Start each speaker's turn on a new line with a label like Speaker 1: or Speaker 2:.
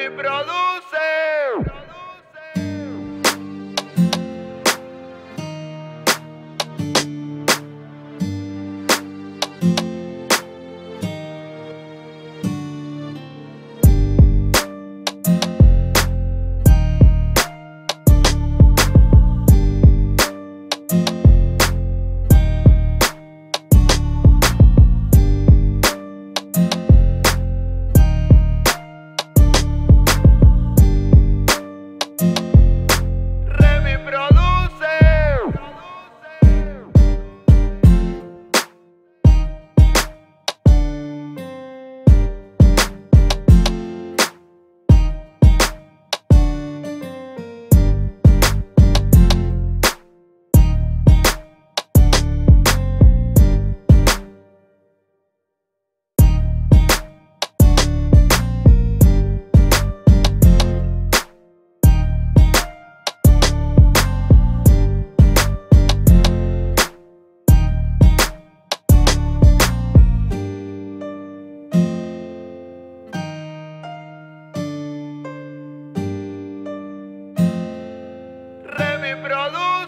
Speaker 1: mi producto. produce.